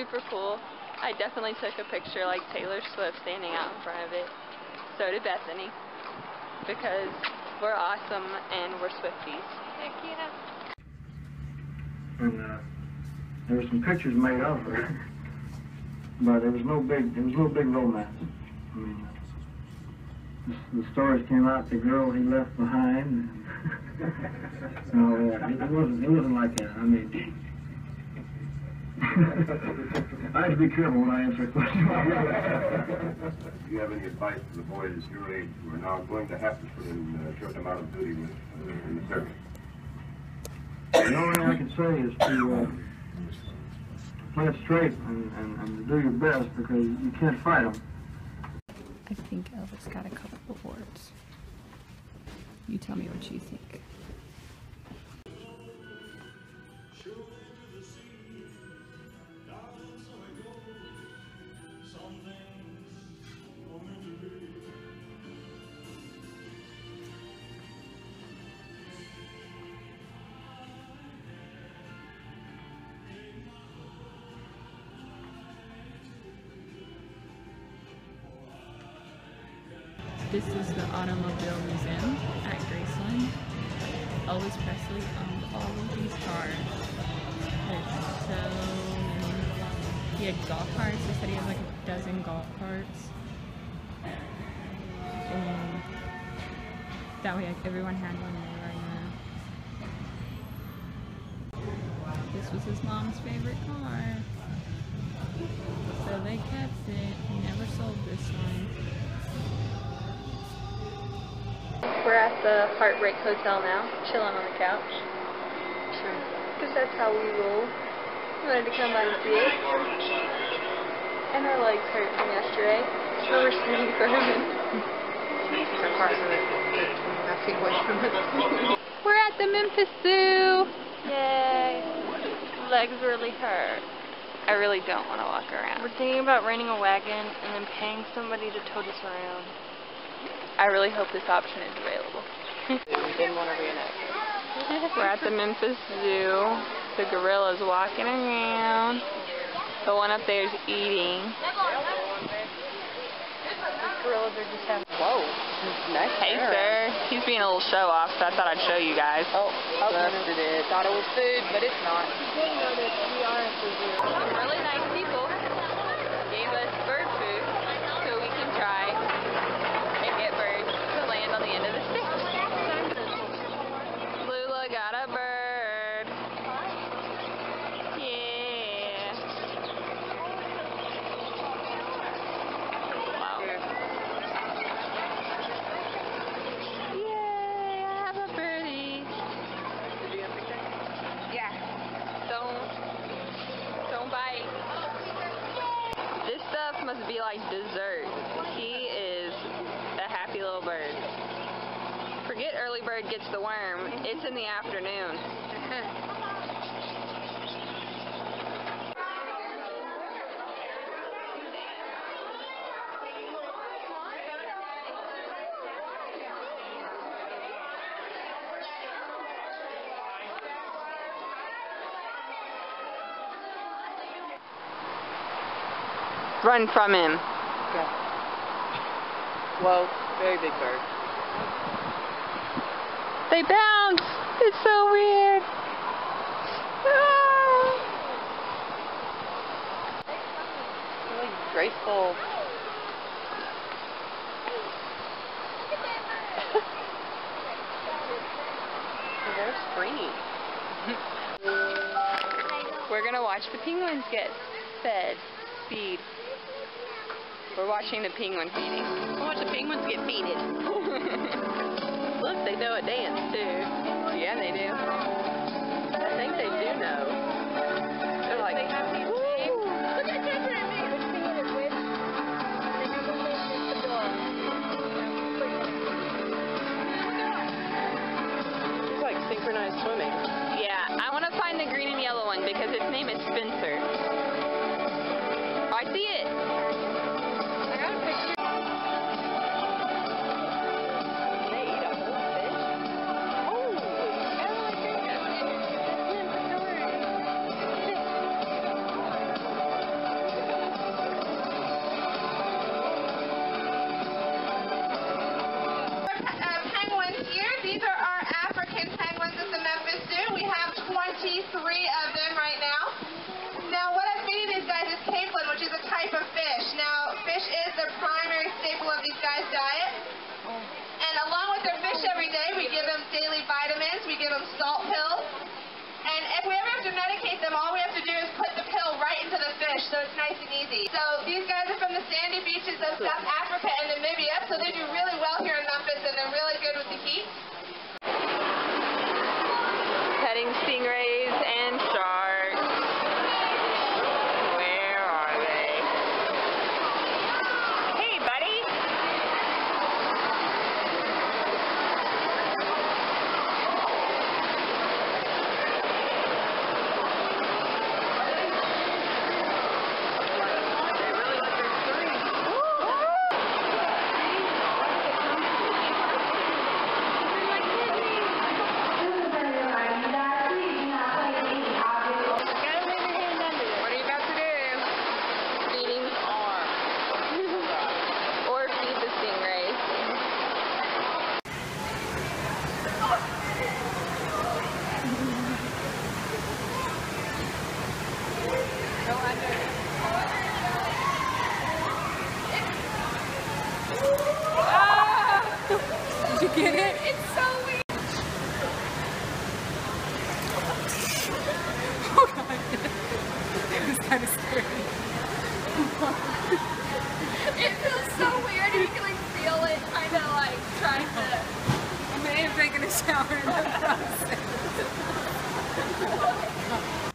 super cool. I definitely took a picture like Taylor Swift standing out in front of it. So did Bethany. Because we're awesome and we're Swifties. Heck yeah. And uh, there were some pictures made of her, but there was no big, there was no big romance. I mean, the, the stories came out. The girl he left behind. no, uh, it, it wasn't. It wasn't like that. I mean. I have to be careful when I answer a question. Do you have any advice for the boys your age who are now going to have to put in a short amount of duty with, uh, in the service? The only thing I can say is to uh, play it straight and, and, and do your best because you can't fight them. I think Elvis got a couple of awards. You tell me what you think. This is the Automobile Museum at Graceland. Elvis Presley owned all of these cars. There's so. He had golf carts. He said he has like a dozen golf carts. And that way like, everyone had one there right now. This was his mom's favorite car. So they kept it. He never sold this one. We're at the Heartbreak Hotel now, chilling on the couch. Because that's how we roll. We wanted to come by and see it. And our legs hurt from yesterday. So we're sitting for a minute. We're at the Memphis Zoo! Yay! Legs really hurt. I really don't want to walk around. We're thinking about renting a wagon and then paying somebody to tow us around. I really hope this option is available. We didn't want to reenact. We're at the Memphis Zoo. The gorilla's walking around. The one up there is eating. Gorillas are just having. Whoa, nice. Hey, sir. He's being a little show off, so I thought I'd show you guys. Oh, busted it. Thought it was food, but it's not. Really nice people gave us bird food so we can try and get birds to land on the end of the stick. Lula got a bird. Yeah. Wow. Yay, I have a birdie. Yeah. Don't don't bite. This stuff must be like dessert. He is a happy little bird. Forget early bird gets the worm. It's in the afternoon. Run from him. Okay. Whoa, very big bird. They bounce. It's so weird. Ah. Really graceful. They're springy. We're gonna watch the penguins get fed. Feed. We're watching the penguin feeding. We'll watch the penguins get feeded. Look, they know a dance too. Yeah, they do. I think they do know. They're like, It's like synchronized swimming. yeah, I want to find the green and yellow one because its name is Spencer. So these guys are from the sandy beaches of South Africa and Namibia, so they do really well here in Memphis, and they're really good with the heat. Petting stingrays and sharks. Where are they? Hey, buddy. What are you about to do? Feeding or feed the stingrays. Did ah! you get it? It's so weird. Oh god. It was kind of scary. It feels so weird and you can like feel it kind of like trying to. I may have taken a shower in the process.